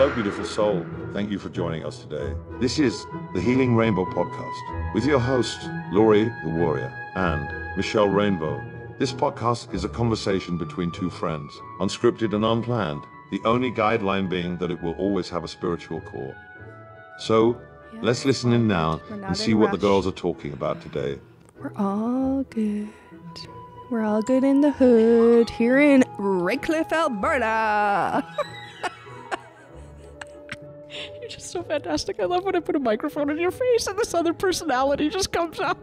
Hello, beautiful soul. Thank you for joining us today. This is the Healing Rainbow Podcast with your hosts, Lori the Warrior and Michelle Rainbow. This podcast is a conversation between two friends, unscripted and unplanned, the only guideline being that it will always have a spiritual core. So, Yeah. let's listen in now and see what the girls are talking about today. We're all good. We're all good in the hood here in Redcliff, Alberta. You're just so fantastic. I love when I put a microphone in your face and this other personality just comes out.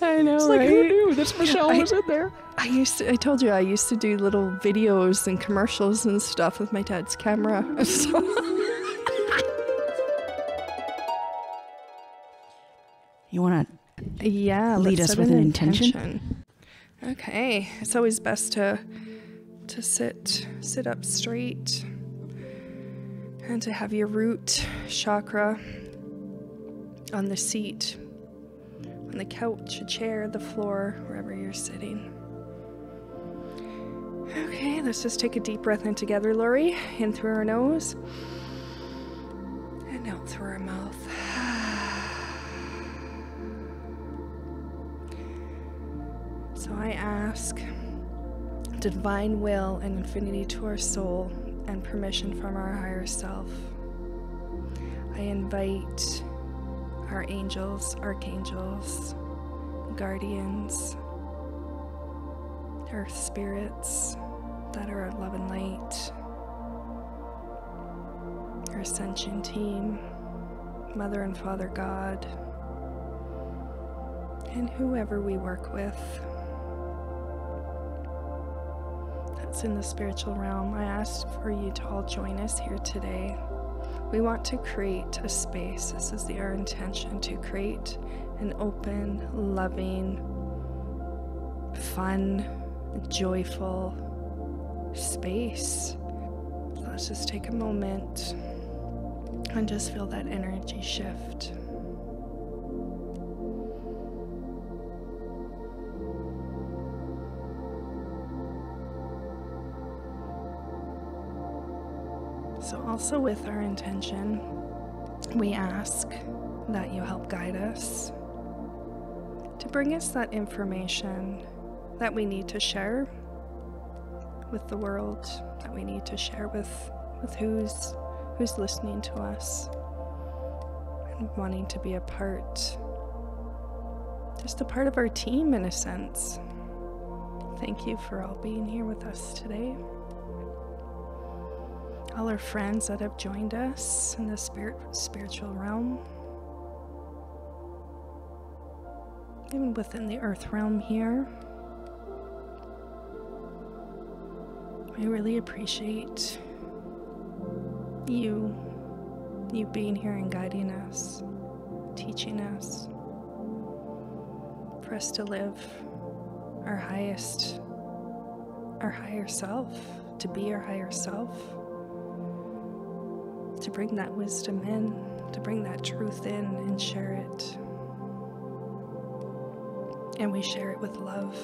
I know, It's like, right? who knew this Michelle I- was in there? I used to. I told you I used to do little videos and commercials and stuff with my dad's camera. So. You want to? Yeah, Lead let's us set with an intention? Okay, it's always best to to sit sit up straight and to have your root chakra on the seat, on the couch, a chair, the floor, wherever you're sitting. Okay, let's just take a deep breath in together, Lori. In through our nose and out through our mouth. So I ask divine will and infinity to our soul and permission from our higher self. I invite our angels, archangels, guardians, earth spirits that are love and light, our ascension team, Mother and Father God, and whoever we work with that's in the spiritual realm, I ask for you to all join us here today. We want to create a space. This is the, our intention to create an open, loving, fun, joyful space. Let's just take a moment and just feel that energy shift. Also with our intention, we ask that you help guide us to bring us that information that we need to share with the world, that we need to share with, with who's, who's listening to us and wanting to be a part, just a part of our team in a sense. Thank you for all being here with us today all our friends that have joined us in the spirit spiritual realm. Even within the earth realm here. We really appreciate you you being here and guiding us teaching us for us to live our highest our higher self to be our higher self to bring that wisdom in, to bring that truth in and share it. And we share it with love.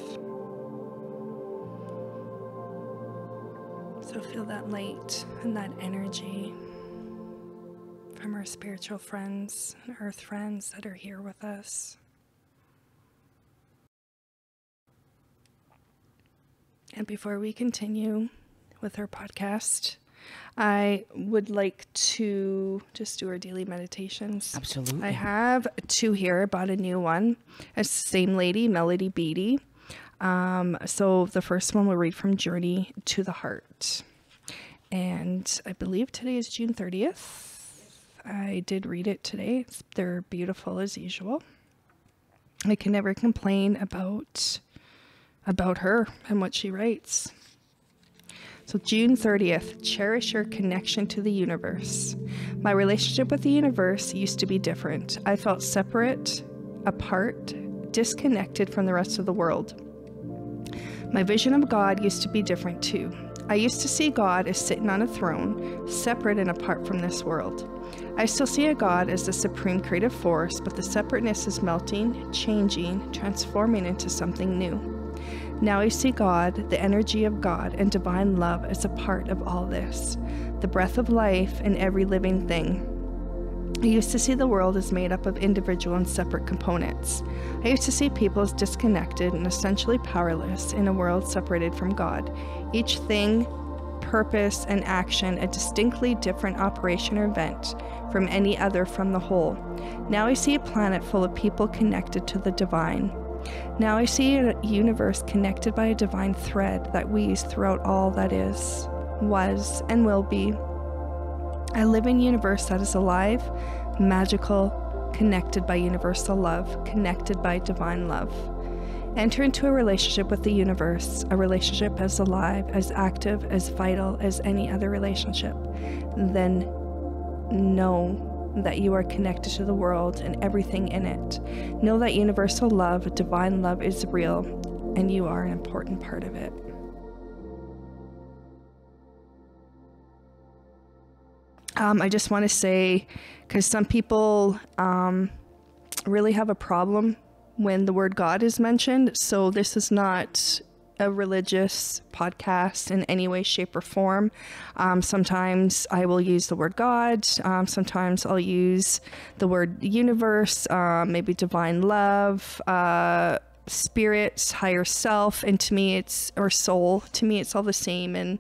So feel that light and that energy from our spiritual friends and earth friends that are here with us. And before we continue with our podcast, I would like to just do our daily meditations. Absolutely. I have two here. I bought a new one. It's the same lady, Melody Beattie. Um, so the first one we'll read from Journey to the Heart. And I believe today is June 30th. I did read it today. They're beautiful as usual. I can never complain about about her and what she writes. So, June 30th, cherish your connection to the universe. My relationship with the universe used to be different. I felt separate, apart, disconnected from the rest of the world. My vision of God used to be different too. I used to see God as sitting on a throne, separate and apart from this world. I still see a God as the supreme creative force, but the separateness is melting, changing, transforming into something new. Now I see God, the energy of God, and divine love as a part of all this, the breath of life in every living thing. I used to see the world as made up of individual and separate components. I used to see people as disconnected and essentially powerless in a world separated from God. Each thing, purpose, and action a distinctly different operation or event from any other from the whole. Now I see a planet full of people connected to the divine. Now I see a universe connected by a divine thread that weaves throughout all that is, was, and will be. I live in a universe that is alive, magical, connected by universal love, connected by divine love. Enter into a relationship with the universe, a relationship as alive, as active, as vital as any other relationship. Then know that you are connected to the world and everything in it. Know that universal love, divine love, is real, and you are an important part of it. Um, I just want to say, because some people um, really have a problem when the word God is mentioned. So this is not a religious podcast in any way, shape, or form. Um, sometimes I will use the word God. Um, sometimes I'll use the word universe, uh, maybe divine love, uh, spirit, higher self. And to me, it's or soul. To me, it's all the same, and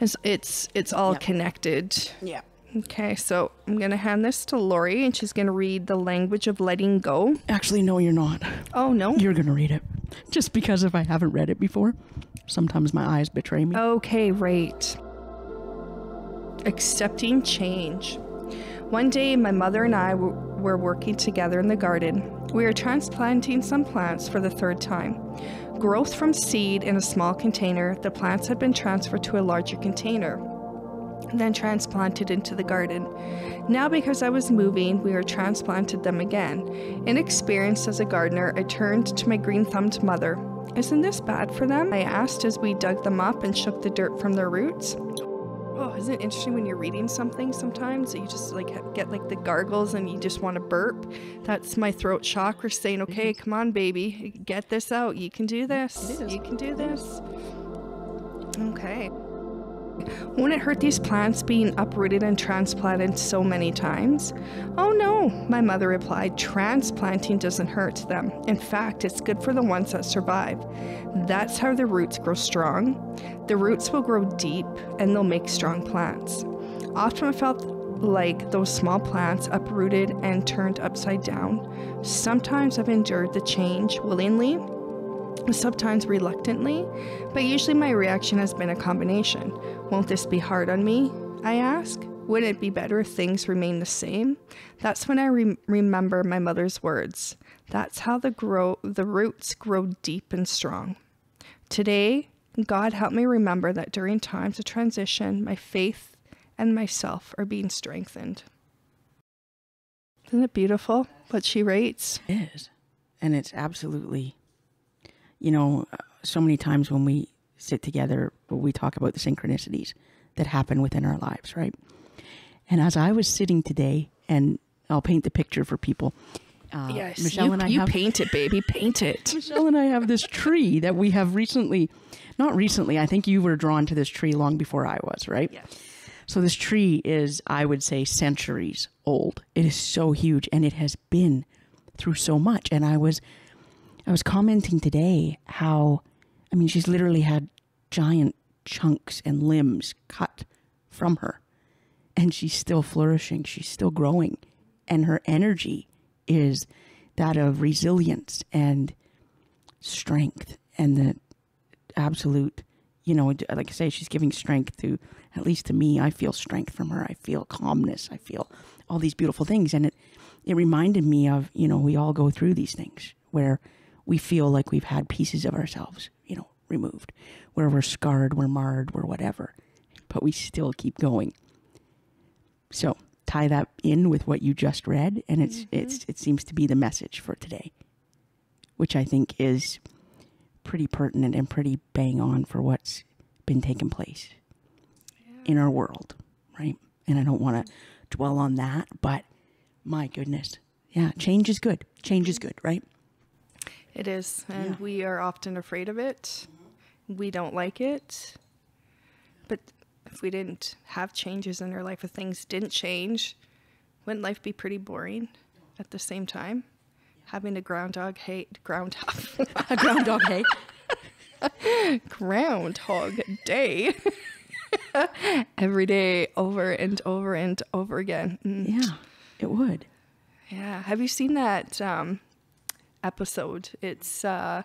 it's it's, it's all Yep. connected. Yeah. Okay, so I'm gonna hand this to Lori, and she's gonna read the language of letting go. Actually, no, you're not. Oh no. You're going to read it. Just because if I haven't read it before, sometimes my eyes betray me. Okay, right. Accepting change. One day, my mother and I were working together in the garden. We were transplanting some plants for the third time. Growth from seed in a small container, the plants had been transferred to a larger container, then transplanted into the garden. Now, because I was moving, we were transplanted them again. Inexperienced as a gardener, I turned to my green thumbed mother. Isn't this bad for them? I asked as we dug them up and shook the dirt from their roots. Oh, isn't it interesting when you're reading something sometimes that you just like get like the gargles and you just want to burp? That's my throat chakra saying, okay, come on, baby, get this out. You can do this. You can do this. Okay. Won't it hurt these plants being uprooted and transplanted so many times? Oh no, my mother replied. Transplanting doesn't hurt them. In fact, it's good for the ones that survive. That's how the roots grow strong. The roots will grow deep and they'll make strong plants. Often I felt like those small plants uprooted and turned upside down. Sometimes I've endured the change willingly, sometimes reluctantly, but usually my reaction has been a combination. Won't this be hard on me? I ask. Wouldn't it be better if things remain the same? That's when I re- remember my mother's words. That's how the grow the roots grow deep and strong. Today, God help me remember that during times of transition, my faith and myself are being strengthened. Isn't it beautiful what she writes? It is. And it's absolutely, you know, uh, so many times when we sit together, we talk about the synchronicities that happen within our lives, right? And as I was sitting today, and I'll paint the picture for people. Uh, Michelle you, and I you have paint it, baby, paint it. Michelle and I have this tree that we have recently, not recently, I think you were drawn to this tree long before I was, right? Yes. So this tree is, I would say, centuries old. It is so huge and it has been through so much. And I was, I was commenting today how, I mean, she's literally had giant chunks and limbs cut from her and she's still flourishing. She's still growing. And her energy is that of resilience and strength and the absolute, you know, like I say, she's giving strength to, at least to me, I feel strength from her. I feel calmness. I feel all these beautiful things. And it, it reminded me of, you know, we all go through these things where we feel like we've had pieces of ourselves, removed, where we're scarred, we're marred, we're whatever, but we still keep going. So tie that in with what you just read, and it's mm-hmm. it's it seems to be the message for today, which I think is pretty pertinent and pretty bang on for what's been taking place in our world, right? And I don't want to dwell on that, but my goodness, yeah, change is good. Change is mm-hmm. good, right? It is, and Yeah. we are often afraid of it. We don't like it. But if we didn't have changes in our life, if things didn't change, wouldn't life be pretty boring at the same time? Having a groundhog hate groundhog A groundhog, hey? groundhog day every day over and over and over again. Mm. Yeah, it would. Yeah. Have you seen that um, episode? It's uh,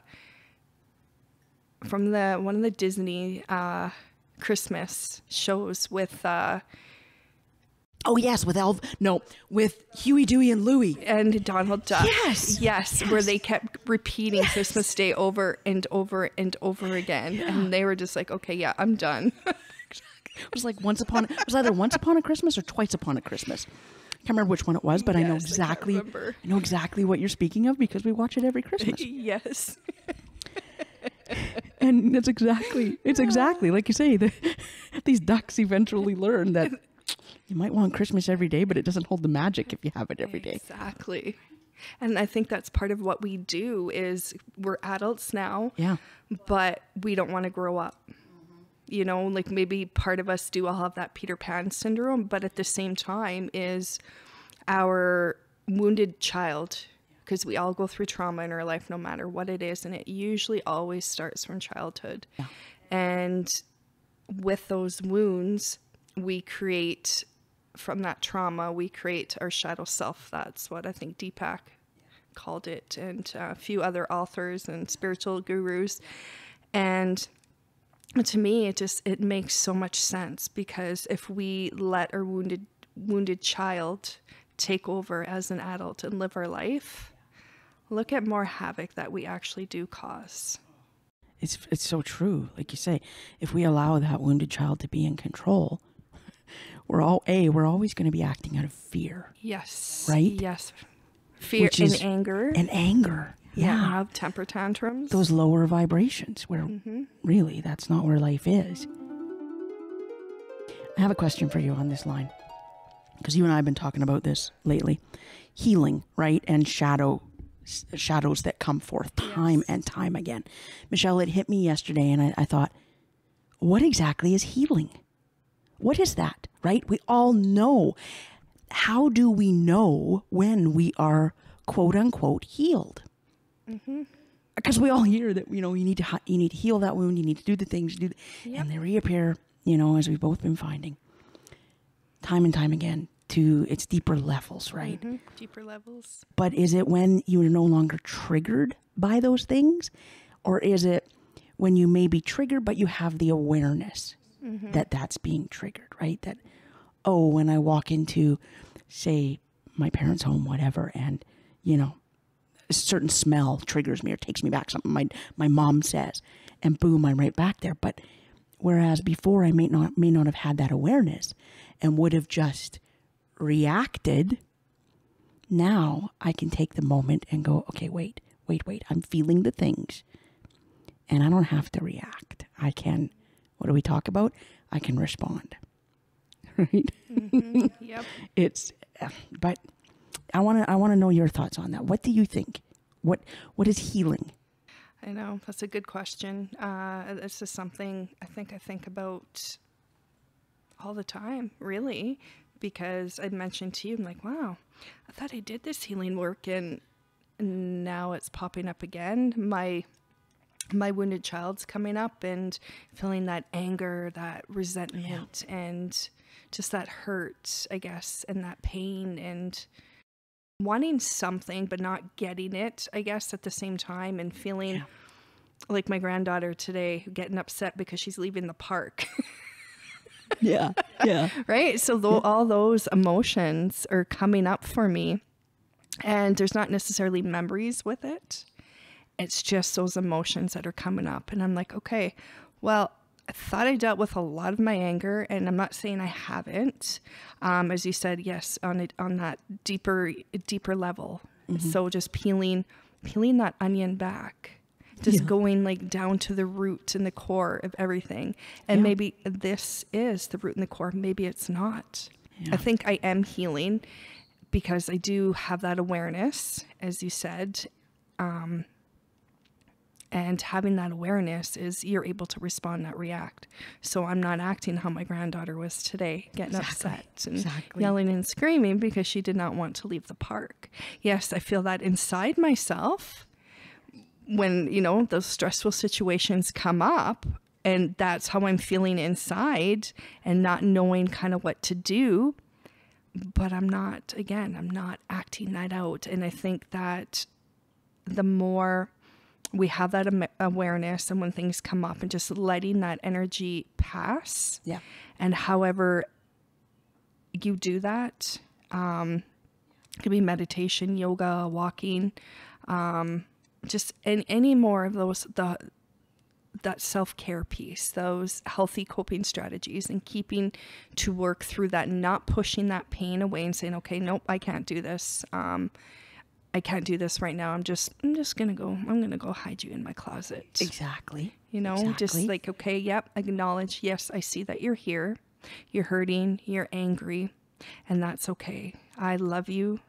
from the one of the Disney uh, Christmas shows with uh, Oh yes, with Elv. No, with Huey, Dewey, and Louie. and Donald Duck. Yes, Yes, where they kept repeating Christmas Day over and over and over again, and they were just like, "Okay, yeah, I'm done." It was like once upon. It was either once upon a Christmas or twice upon a Christmas. I can't remember which one it was, but I know Yes, I can't exactly. I, remember. know exactly what you're speaking of because we watch it every Christmas, yes. and it's exactly. It's exactly like you say. The, these ducks eventually learn that you might want Christmas every day, but it doesn't hold the magic if you have it every day. Exactly. And I think that's part of what we do is we're adults now, Yeah. but we don't want to grow up. You know, like maybe part of us do all have that Peter Pan syndrome, but at the same time is our wounded child because we all go through trauma in our life no matter what it is and it usually always starts from childhood. And with those wounds, we create from that trauma, we create our shadow self. That's what I think Deepak called it, and a few other authors and spiritual gurus. And to me, it just it makes so much sense because if we let our wounded wounded child take over as an adult and live our life, look at more havoc that we actually do cause. It's it's so true. Like you say, if we allow that wounded child to be in control, we're all a we're always going to be acting out of fear Yes. Right? Yes. Fear Which and anger. and anger. Yeah, have temper tantrums. those lower vibrations where mm-hmm. really that's not where life is. I have a question for you on this line because you and I have been talking about this lately. Healing, right? And shadow shadows that come forth time and time again. Michelle, it hit me yesterday and I, I thought, what exactly is healing? What is that, right? We all know. How do we know when we are quote unquote healed? Mm-hmm. Because we all hear that you know you need to you need to heal that wound, you need to do the things, do, the, and they reappear. You know, as we've both been finding, time and time again, to its deeper levels, right? Mhm. Deeper levels. But is it when you're no longer triggered by those things? Or is it when you may be triggered, but you have the awareness that that's being triggered, right? That, oh, when I walk into, say, my parents' home, whatever, and, you know, a certain smell triggers me or takes me back, something my, my mom says, and boom, I'm right back there. But whereas before I may not, may not have had that awareness and would have just reacted now I can take the moment and go, okay, wait, wait, wait. I'm feeling the things and I don't have to react. I can, what do we talk about? I can respond. Right? Yep. It's, but I want to, I want to know your thoughts on that. What do you think? What, what is healing? I know that's a good question. Uh, this is something I think I think about all the time, really, because I mentioned to you, I'm like, wow, I thought I did this healing work, and now it's popping up again. My my wounded child's coming up, and feeling that anger, that resentment, and just that hurt, I guess, and that pain, and wanting something but not getting it, I guess, at the same time, and feeling Yeah. like my granddaughter today getting upset because she's leaving the park. Yeah. Yeah. right? So tho- all those emotions are coming up for me, and there's not necessarily memories with it. It's just those emotions that are coming up, and I'm like, okay, well, I thought I dealt with a lot of my anger, and I'm not saying I haven't. Um, as you said, yes, on it on that deeper deeper level. So just peeling peeling that onion back just Yeah. going like down to the root and the core of everything. And Yeah. maybe this is the root and the core. Maybe it's not. Yeah. I think I am healing because I do have that awareness, as you said. Um, And having that awareness is you're able to respond, not react. So I'm not acting how my granddaughter was today, getting Exactly. upset and Exactly. yelling and screaming because she did not want to leave the park. Yes, I feel that inside myself when, you know, those stressful situations come up and that's how I'm feeling inside and not knowing kind of what to do. But I'm not, again, I'm not acting that out. And I think that the more we have that awareness and when things come up and just letting that energy pass Yeah. and however you do that um it could be meditation yoga walking um just any, any more of those the that self-care piece those healthy coping strategies and keeping to work through that not pushing that pain away and saying okay nope i can't do this um i can't do this right now i'm just i'm just gonna go i'm gonna go hide you in my closet Exactly. you know, just like, okay, yep, acknowledge, yes, I see that you're here. You're hurting, you're angry, and that's okay. I love you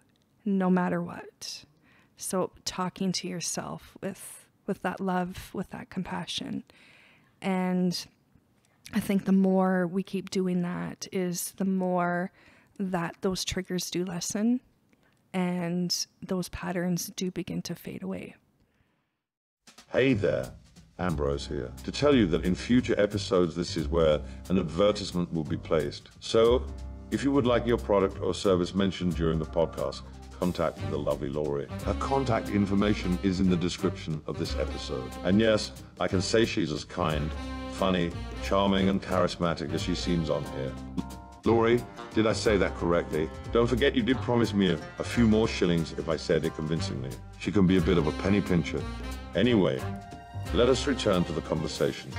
no matter what. So talking to yourself with with that love, with that compassion. And I think the more we keep doing that is the more that those triggers do lessen and those patterns do begin to fade away. Hey there, Ambrose here, to tell you that in future episodes, this is where an advertisement will be placed. So, if you would like your product or service mentioned during the podcast, contact the lovely Lori. Her contact information is in the description of this episode. And yes, I can say she's as kind, funny, charming, and charismatic as she seems on here. Lori, did I say that correctly? Don't forget you did promise me a, a few more shillings if I said it convincingly. She can be a bit of a penny pincher. Anyway, let us return to the conversation.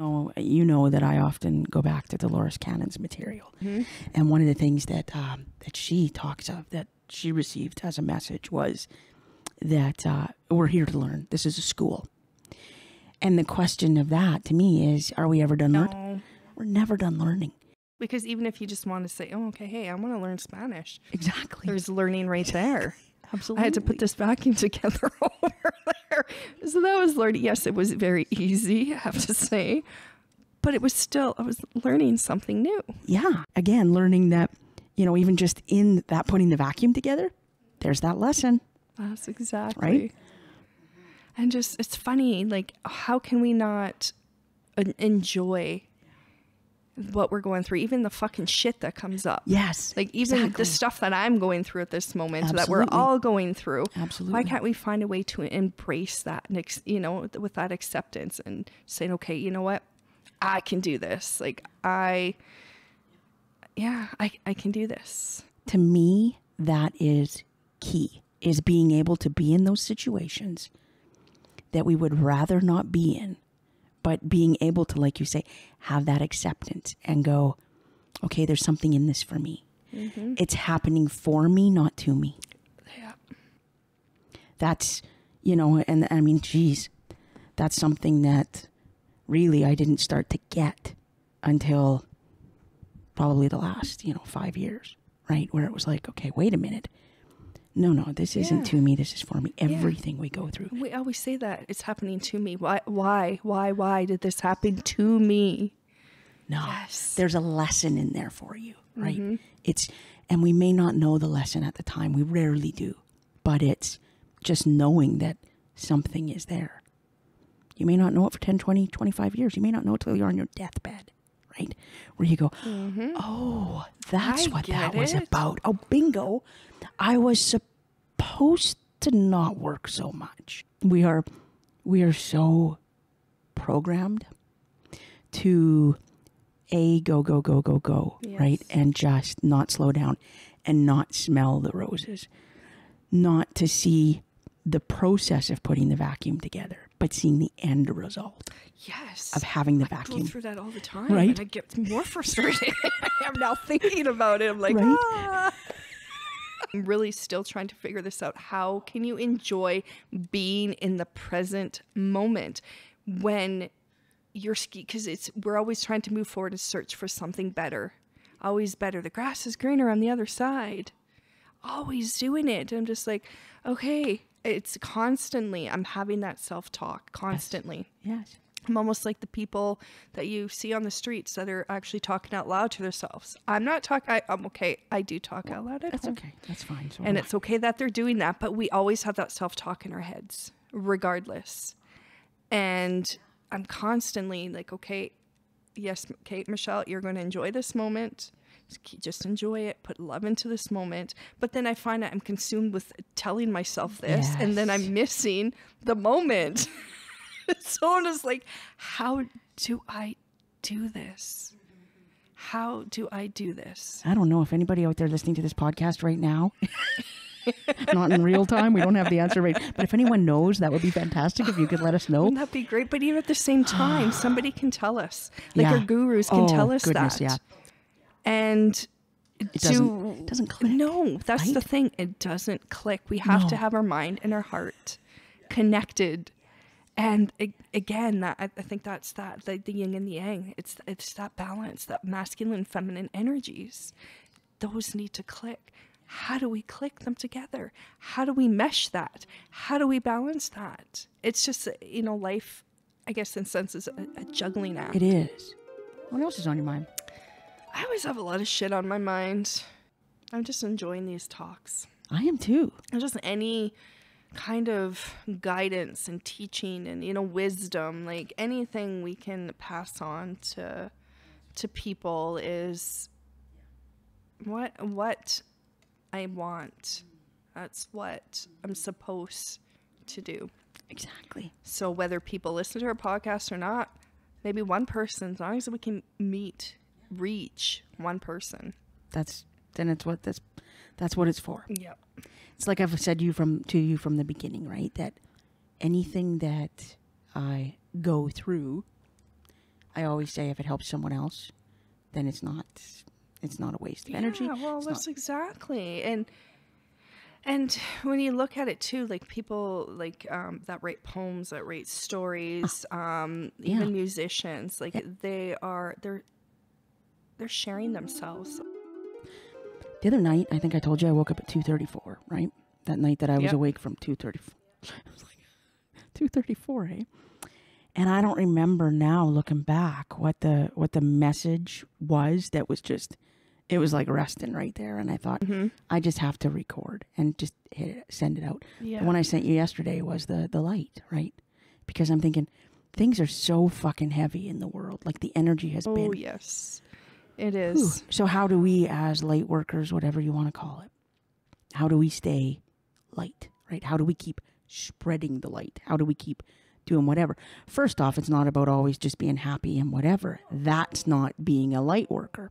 Oh, you know that I often go back to Dolores Cannon's material, and one of the things that um, that she talks of that she received as a message was that uh, we're here to learn. This is a school, and the question of that to me is: Are we ever done learning? We're never done learning. Because even if you just want to say, oh, okay, hey, I want to learn Spanish, Exactly. there's learning right there. Absolutely. I had to put this vacuum together over there. So that was learning. Yes, it was very easy, I have to say. But it was still, I was learning something new. yeah. Again, learning that you know, even just in that putting the vacuum together, there's that lesson. That's exactly. Right? And just, it's funny, like, how can we not enjoy what we're going through, even the fucking shit that comes up? Yes. Like even exactly. the stuff that I'm going through at this moment, that we're all going through. Absolutely. Why can't we find a way to embrace that and ex- you know with that acceptance and saying, okay, you know what, I can do this. Like I, yeah, I I can do this. to me that is key is being able to be in those situations that we would rather not be in but being able to like you say have that acceptance and go okay there's something in this for me. Mm-hmm. It's happening for me not to me. Yeah. that's you know and i mean geez that's something that really i didn't start to get until probably the last you know five years right where it was like okay wait a minute no no this isn't to me this is for me everything we go through We always say that it's happening to me. Why? Why? Why? Why did this happen to me? no Yes. there's a lesson in there for you right mm-hmm. it's and we may not know the lesson at the time we rarely do but it's just knowing that something is there you may not know it for 10 20 25 years you may not know it till you're on your deathbed right where you go mm-hmm. oh that's I what that get was about oh bingo i was supposed to not work so much we are we are so programmed to a go go go go go right and just not slow down and not smell the roses not to see the process of putting the vacuum together but seeing the end result Yes. of having the I go vacuum through that all the time, Right? And I get more frustrated. I'm now thinking about it. I'm like, Right? ah. I'm really still trying to figure this out. How can you enjoy being in the present moment when you're ski? Because it's we're always trying to move forward and search for something better, always better. The grass is greener on the other side. Always doing it. I'm just like, okay, it's constantly i'm having that self-talk constantly Yes. I'm almost like the people that you see on the streets that are actually talking out loud to themselves. I'm not talking i'm okay. I do talk out loud at That's home. okay. That's fine. So and it's okay that they're doing that but we always have that self-talk in our heads regardless. And i'm constantly like okay yes kate michelle you're going to enjoy this moment. Just enjoy it. Put love into this moment. But then i find that i'm consumed with telling myself this and then i'm missing the moment so it's like how do i do this how do i do this I don't know if anybody out there listening to this podcast right now, not in real time, we don't have the answer right. But if anyone knows, that would be fantastic if you could let us know. Wouldn't that be great? But even at the same time, somebody can tell us. Like our gurus can Oh, tell us goodness, that. yeah. And It doesn't, doesn't click. no, that's the thing. It doesn't click. We have to have our mind and our heart connected. And again, I I think that's that the, the yin and the yang. It's it's that balance, that masculine, feminine energies. Those need to click. How do we click them together? How do we mesh that? How do we balance that? It's just you know, life. I guess in a sense is a, a juggling act. It is. What else is on your mind? I always have a lot of shit on my mind. I'm just enjoying these talks. I am too. And just any kind of guidance and teaching and you know wisdom like anything we can pass on to to people is what what I want. That's what I'm supposed to do. Exactly. so whether people listen to our podcast or not maybe one person as long as we can meet reach one person. That's then it's what that's that's what it's for. yeah It's like I've said you from to you from the beginning, right? That anything that I go through, I always say if it helps someone else, then it's not it's not a waste of energy. Yeah, well, It's that's not- exactly. And and when you look at it too, like people like um, that write poems, that write stories, um, even yeah. musicians, like they are they're they're sharing themselves. The other night, I think I told you I woke up at two thirty four, right? That night that I was Yep. awake from two thirty four. I was like two thirty four, eh? And I don't remember now looking back what the what the message was that was just it was like resting right there and I thought I just have to record and just hit it, send it out. Yeah. The one I sent you yesterday was the the light, right? Because I'm thinking things are so fucking heavy in the world. Like the energy has been Oh been yes, it Whew. So how do we as light workers, whatever you want to call it, how do we stay light, right? How do we keep spreading the light? How do we keep doing whatever? First off, it's not about always just being happy and whatever. That's not being a light worker.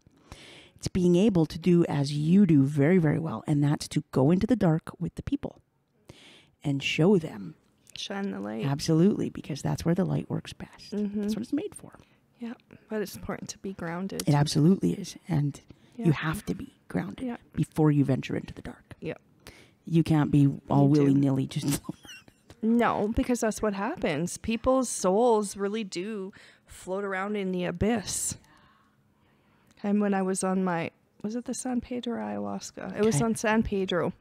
It's being able to do as you do very, very well, and that's to go into the dark with the people and show them Shine the light. absolutely because that's where the light works best. Mm-hmm. That's what it's made for. Yeah, but it's important to be grounded. It absolutely is, and Yeah. you have to be grounded Yeah. before you venture into the dark. Yeah. You can't be all willy nilly just. No, because that's what happens. People's souls really do float around in the abyss. And when I was on my, was it the San Pedro ayahuasca? It was on San Pedro.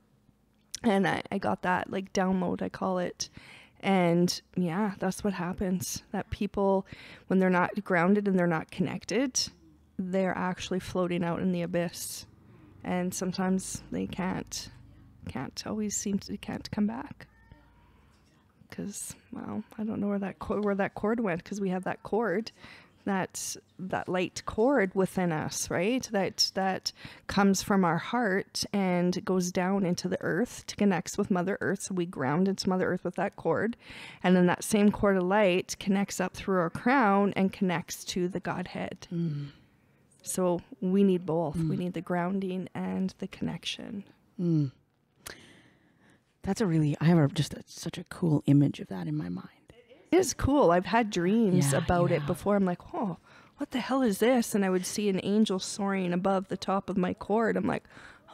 And I, I got that like download, I call it. And yeah, that's what happens. That people, when they're not grounded and they're not connected, they're actually floating out in the abyss. And sometimes they can't, can't always seem to, can't come back because well i don't know where that where that cord went because we have that cord that that light cord within us right? That that comes from our heart and goes down into the earth to connects with mother earth. So we ground into mother earth with that cord. And then that same cord of light connects up through our crown and connects to the godhead. Mm. So we need both. We mm. need the grounding and the connection. Mm. That's a really. I have a, just a, such a cool image of that in my mind. Is cool. I've had dreams Yeah, about you it before. I'm like, oh, what the hell is this? And I would see an angel soaring above the top of my cord. I'm like,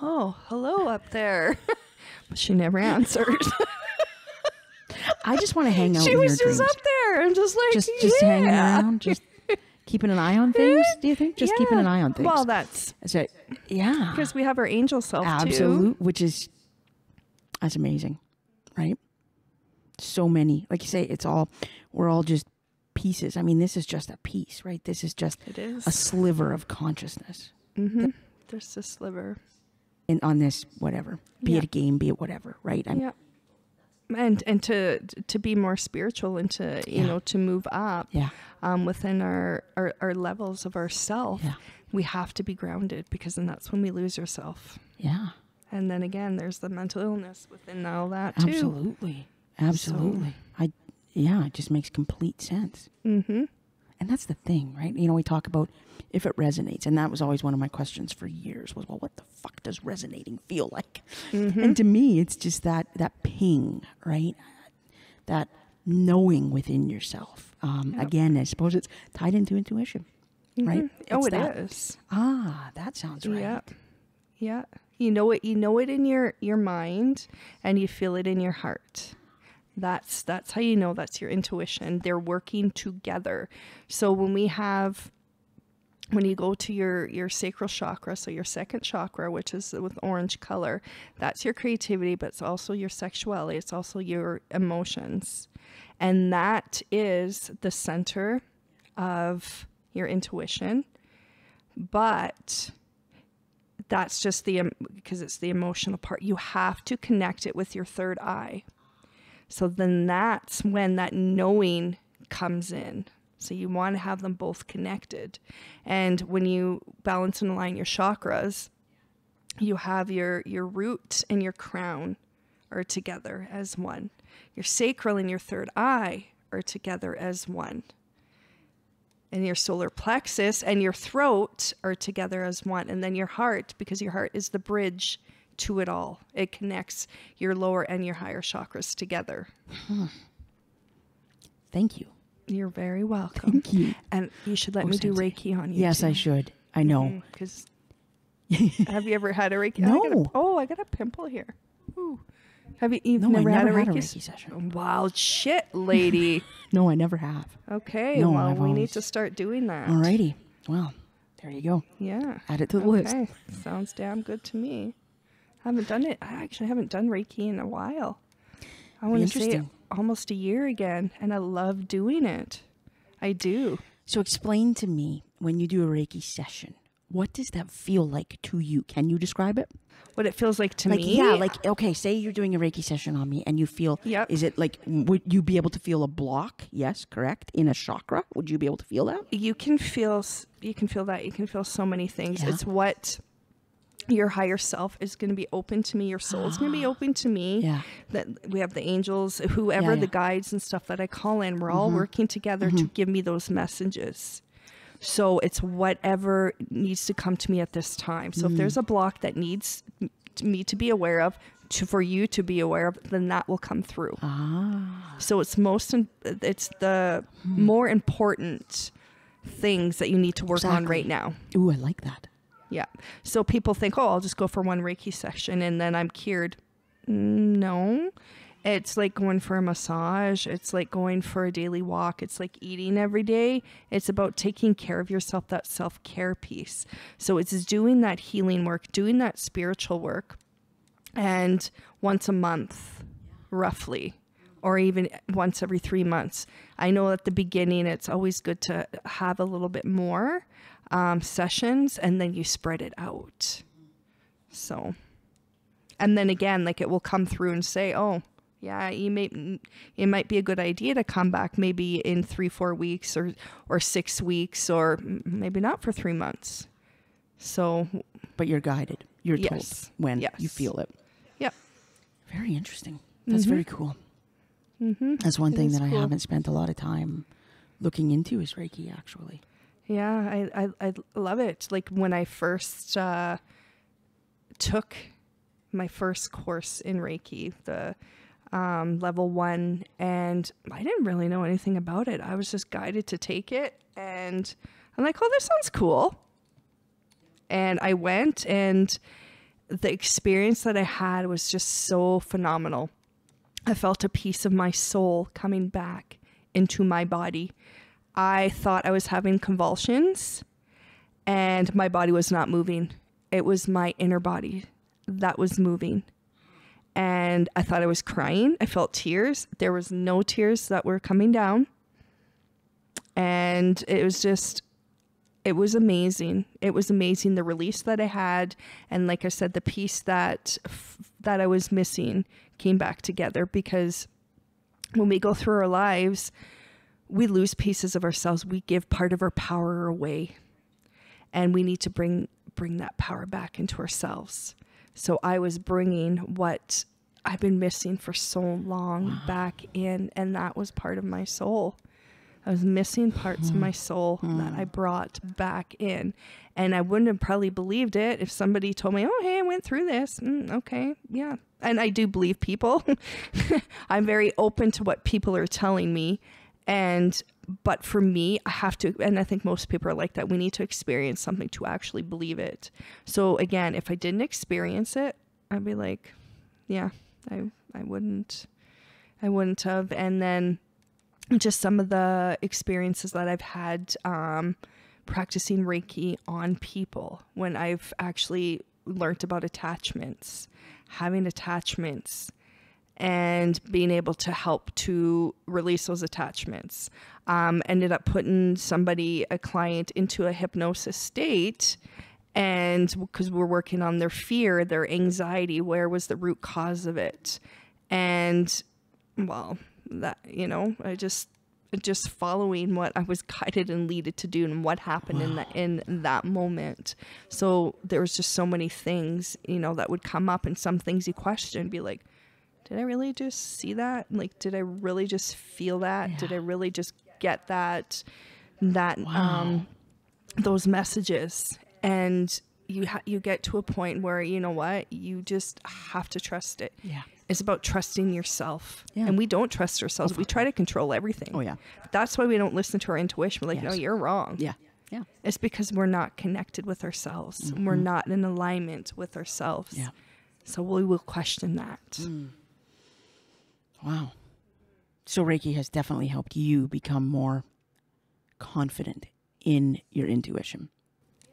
oh, hello up there. but she never answered. I just want to hang out she was just dreams. up there and just like, just just hanging around, just keeping an eye on things. Do you think? Just keeping an eye on things. Well, that's so, yeah, because we have our angel self too. which is that's amazing, right? So many. Like you say, it's all we're all just pieces. I mean, this is just a piece, right? This is just It is. a sliver of consciousness Mm-hmm. There's a sliver. in on this whatever. Be Yeah. it a game, be it whatever, right? I'm, Yeah. And and to to be more spiritual and to you Yeah. know to move up Yeah. um, within our, our our levels of ourself, Yeah. we have to be grounded because then that's when we lose ourselves. Yeah. And then again, there's the mental illness within all that too. Absolutely. Absolutely. I yeah, it just makes complete sense. Mm-hmm. And that's the thing, right? You know, we talk about if it resonates, and that was always one of my questions for years was, well, what the fuck does resonating feel like? Mm-hmm. And to me, it's just that that ping, right? That knowing within yourself. Um, Yep. Again, I suppose it's tied into intuition, right? Oh, It's it that. is. Ah, that sounds right. Yeah. Yeah. You know it you know it in your your mind and you feel it in your heart. That's that's how you know that's your intuition. They're working together. So when we have when you go to your your sacral chakra, so your second chakra, which is with orange color, that's your creativity, but it's also your sexuality, it's also your emotions. And that is the center of your intuition. But that's just the because it's the emotional part. You have to connect it with your third eye. So then that's when that knowing comes in. So you want to have them both connected. And when you balance and align your chakras, you have your your root and your crown are together as one. Your sacral and your third eye are together as one. And your solar plexus and your throat are together as one. And then your heart, because your heart is the bridge to it all. It connects your lower and your higher chakras together. Thank you. You're very welcome. Thank you. And you should let Oh, me do Reiki on you. Yes, I should. I know. Mm-hmm, because have you ever had a Reiki? I got a- No. oh, I got a pimple here. Ooh. Have you? You've No, I never, had, a Reiki, had a Reiki session. Wild shit, lady. No, I never have. okay, No, well, I've we need to start doing that. Alrighty. Well, there you go. Yeah. Add it to the list. Okay. Sounds damn good to me. I haven't done it. I actually haven't done Reiki in a while. I want to say almost a year again, and I love doing it. I do. So explain to me when you do a Reiki session, what does that feel like to you? Can you describe it? What it feels like to Like me. yeah, like okay, say you're doing a Reiki session on me and you feel Yep. is it like would you be able to feel a block? Yes, correct. In a chakra, would you be able to feel that? you can feel you can feel that you can feel so many things Yeah. it's what your higher self is going to be open to me your soul is going to be open to me. Yeah. that we have the angels whoever Yeah, the guides and stuff that i call in we're all mm-hmm. working together to mm-hmm. give me those messages. So it's whatever needs to come to me at this time. So if there's mm. a block that needs me to be aware of to for you to be aware of then that will come through. Ah. so it's most it's the hmm. more important things that you need to work on right now. Ooh, I like that. Yeah. So people think, "Oh, I'll just go for one Reiki session and then I'm cured." No. It's like going for a massage. It's like going for a daily walk. It's like eating every day. It's about taking care of yourself, that self care piece. So it's doing that healing work, doing that spiritual work, and once a month, roughly, or even once every three months. I know at the beginning it's always good to have a little bit more um, sessions and then you spread it out. So, and then again, like it will come through and say, oh, yeah, you may it might be a good idea to come back maybe in three, four weeks or or six weeks or maybe not for three months. So, But you're guided. You're Yes. told when you feel it. Yep. Very interesting. That's very cool. Mm-hmm. That's one It thing that I haven't spent a lot of time looking into is Reiki, actually. Yeah, I, I, I love it. Like when I first uh, took my first course in Reiki, the um, level one, and I didn't really know anything about it. I was just guided to take it, and I'm like, oh, this sounds cool. And I went, and the experience that I had was just so phenomenal. I felt a piece of my soul coming back into my body. I thought I was having convulsions and my body was not moving. It was my inner body that was moving. and I thought I was crying. I felt tears. There was no tears that were coming down. And it was just it was amazing. It was amazing the release that I had and like I said the piece that that I was missing came back together because when we go through our lives, we lose pieces of ourselves. We give part of our power away. And we need to bring bring that power back into ourselves. So I was bringing what I've been missing for so long wow. back in and that was part of my soul. I was missing parts of my soul mm. that I brought back in. And I wouldn't have probably believed it if somebody told me, oh, hey, I went through this. Mm, okay, yeah. And I do believe people. I'm very open to what people are telling me. And, but for me, I have to, and I think most people are like that. We need to experience something to actually believe it. So again, if I didn't experience it, I'd be like, yeah, I, I wouldn't, I wouldn't have. And then, just some of the experiences that I've had um, practicing Reiki on people when I've actually learned about attachments, having attachments, and being able to help to release those attachments. Um, ended up putting somebody, a client, into a hypnosis state. And because we're working on their fear, their anxiety, where was the root cause of it? And well, that you know i just just following what i was guided and leaded to do and what happened wow. in that in that moment so there was just so many things you know that would come up and some things you question be like did i really just see that like did i really just feel that yeah. did i really just get that that wow. um those messages and you ha- you get to a point where you know what you just have to trust it yeah it's about trusting yourself. Yeah. And we don't trust ourselves. We try to control everything. Oh, yeah. That's why we don't listen to our intuition. We're like, yes. no, you're wrong. Yeah. Yeah. It's because we're not connected with ourselves. Mm-hmm. We're not in alignment with ourselves. Yeah. So we will question that. Mm. Wow. So Reiki has definitely helped you become more confident in your intuition.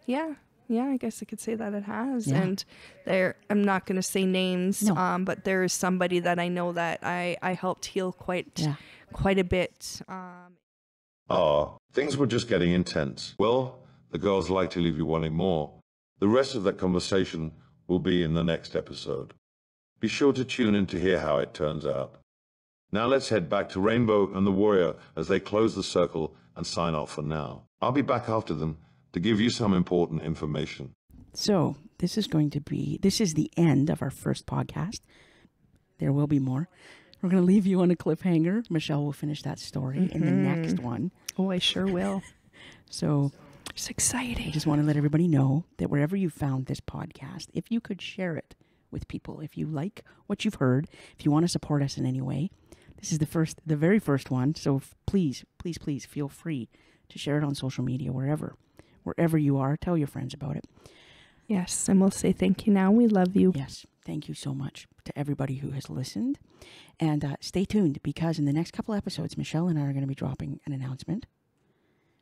Yeah yeah, I guess I could say that it has. Yeah. And there, I'm not going to say names, no. um, but there is somebody that I know that I, I helped heal quite, yeah. quite a bit. Um, ah, things were just getting intense. Well, the girls like to leave you wanting more. The rest of that conversation will be in the next episode. Be sure to tune in to hear how it turns out. Now let's head back to Rainbow and the Warrior as they close the circle and sign off for now. I'll be back after them to give you some important information. So, this is going to be this is the end of our first podcast. There will be more. We're going to leave you on a cliffhanger. Michelle will finish that story mm-hmm. in the next mm-hmm. one. Oh, I sure will. so, it's exciting. I just want to let everybody know that wherever you found this podcast, if you could share it with people, if you like what you've heard, if you want to support us in any way, this is the first, the very first one. So please, please, please feel free to share it on social media, wherever wherever you are. Tell your friends about it. Yes, and we'll say thank you now. We love you. Yes, thank you so much to everybody who has listened. And uh, stay tuned because in the next couple episodes, Michelle and I are going to be dropping an announcement.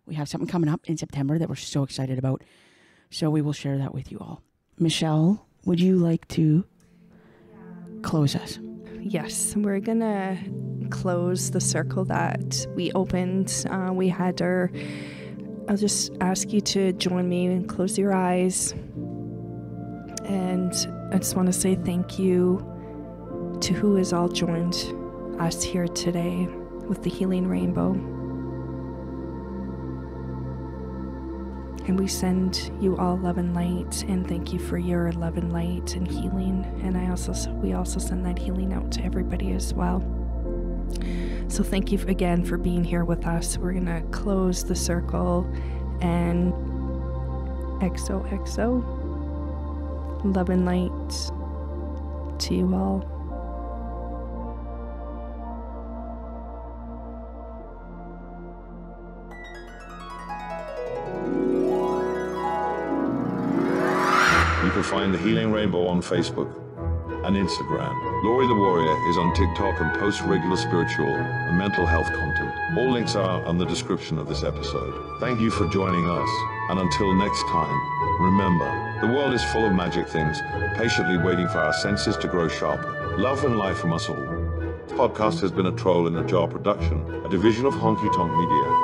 We have something coming up in September that we're so excited about. So we will share that with you all. Michelle, would you like to close us? Yes, we're to close the circle that we opened. Uh, we had our I'll just ask you to join me and close your eyes. And I just want to say thank you to who has all joined us here today with the Healing Rainbow. And we send you all love and light, and thank you for your love and light and healing. And I also, we also send that healing out to everybody as well. So thank you again for being here with us. We're going to close the circle and XOXO. Love and light to you all. Find the Healing Rainbow on Facebook and Instagram. Lori the Warrior is on TikTok and posts regular spiritual and mental health content. All links are on the description of this episode. Thank you for joining us, and until next time, remember, the world is full of magic things, patiently waiting for our senses to grow sharper. love and life from us all. This podcast has been a Troll in a Jar production, a division of Honky Tonk Media.